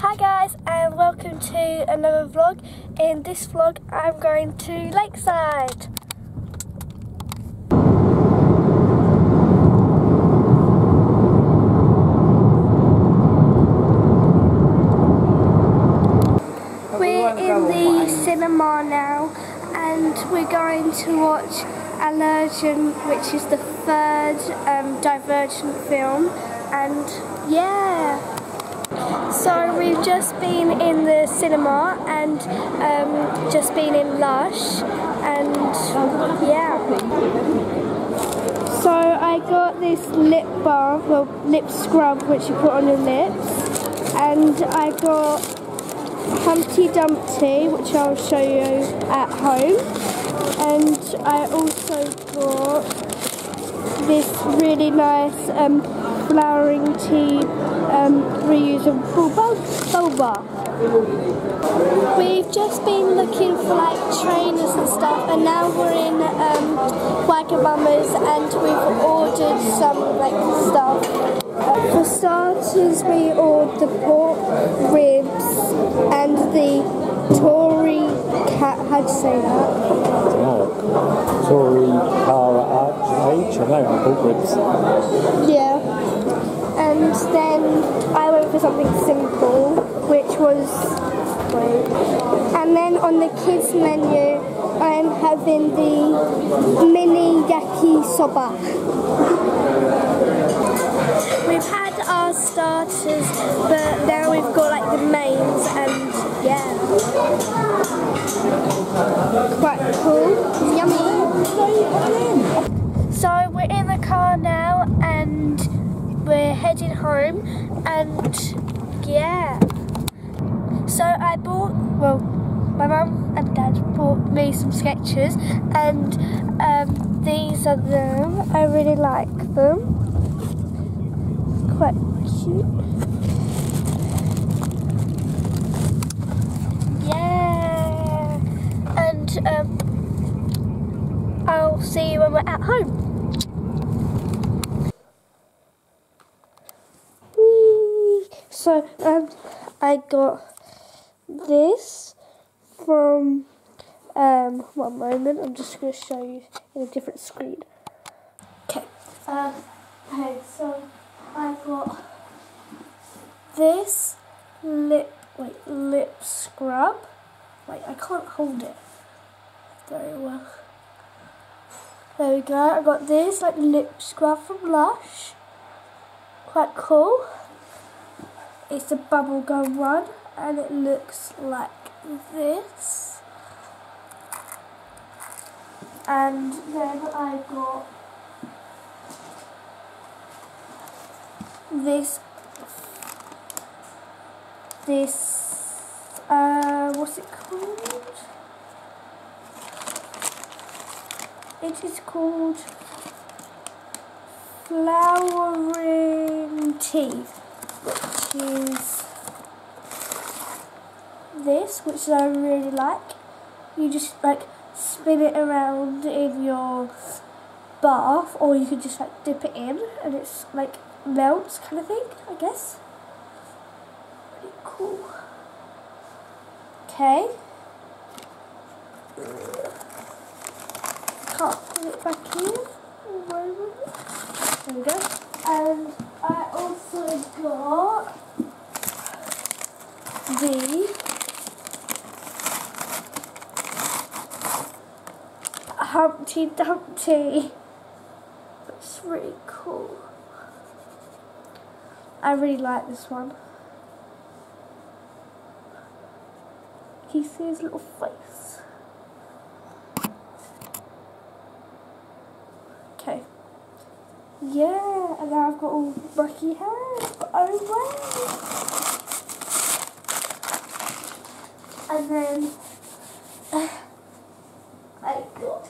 Hi guys and welcome to another vlog. In this vlog I'm going to Lakeside. We're in the cinema now and we're going to watch Allegiant which is the third um, Divergent film and yeah. So we've just been in the cinema and um, just been in Lush and yeah. So I got this lip balm, well lip scrub which you put on your lips and I got Humpty Dumpty which I'll show you at home and I also got this really nice um, flowering tea um, reusable boba. We've just been looking for like trainers and stuff and now we're in um, Wagamama's and we've ordered some like stuff. Uh, for starters we ordered the pork ribs and the Tory cat, how'd you say that? Tory car H, I know, pork ribs. Yeah. And then I went for something simple, which was wait. And then on the kids menu, I'm having the mini yakisoba. We've had our starters, but now we've got like the mains, and yeah, quite cool, yummy. So we're in the car now and we're home and yeah. So I bought, well, my mum and dad bought me some Skechers and um, these are them. I really like them. Quite cute. Yeah. And um, I'll see you when we're at home. So um, I got this from um, one moment. I'm just going to show you in a different screen. Okay. Um, okay. So I got this lip wait lip scrub. Wait, I can't hold it very well. There we go. I got this like lip scrub from Lush. Quite cool. It's a bubblegum one and it looks like this. And then I got this this uh what's it called? It is called flowering tea, is this, which I really like. You just like spin it around in your bath, or you could just like dip it in, and it's like melts kind of thing, I guess. Pretty cool. Okay. Can't put it back in. There we go. And I also got the Humpty Dumpty. It's really cool. I really like this one. Can you see his little face? Okay. Yeah, and now I've got all rocky hair. Oh wow. And then uh, I got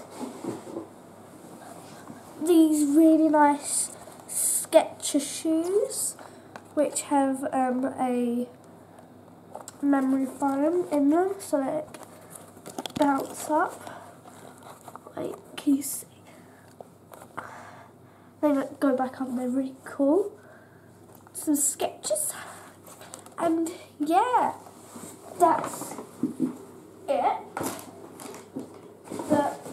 these really nice Skechers shoes, which have um, a memory foam in them, so they bounce up. Like, can you see? They like, go back up. They're really cool. Some Skechers, And yeah, that's it. But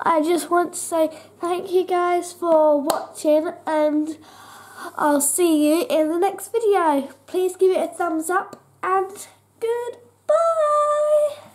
I just want to say thank you guys for watching and I'll see you in the next video. Please give it a thumbs up and goodbye.